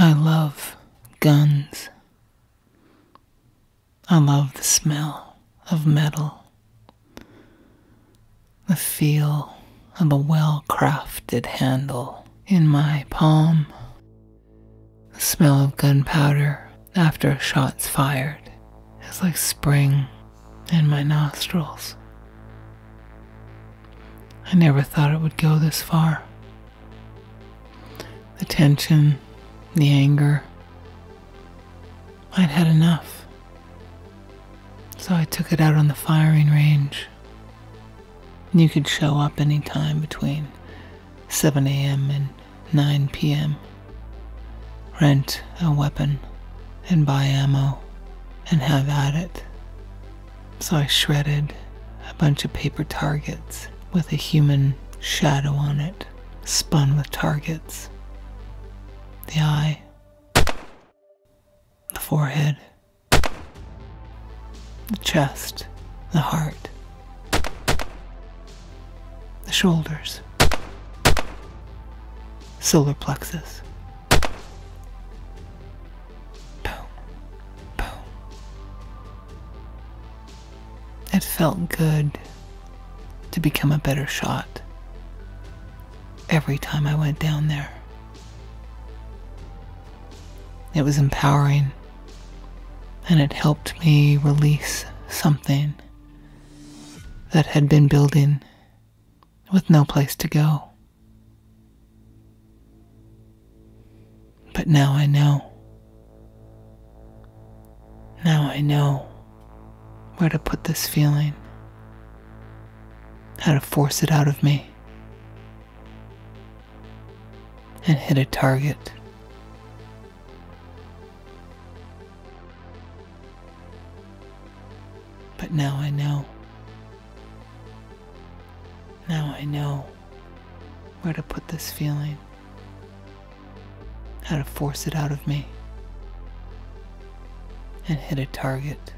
I love guns. I love the smell of metal, the feel of a well crafted handle in my palm, the smell of gunpowder after a shot's fired is like spring in my nostrils. I never thought it would go this far. The tension, the anger. I'd had enough. So I took it out on the firing range. You could show up any time between 7 a.m. and 9 p.m. Rent a weapon and buy ammo and have at it. So I shredded a bunch of paper targets with a human shadow on it, spun with targets. The eye, the forehead, the chest, the heart, the shoulders, solar plexus. It felt good to become a better shot every time I went down there. It was empowering and it helped me release something that had been building with no place to go. But now I know. Now I know where to put this feeling, how to force it out of me, and hit a target. But now I know. Now I know where to put this feeling, how to force it out of me, and hit a target.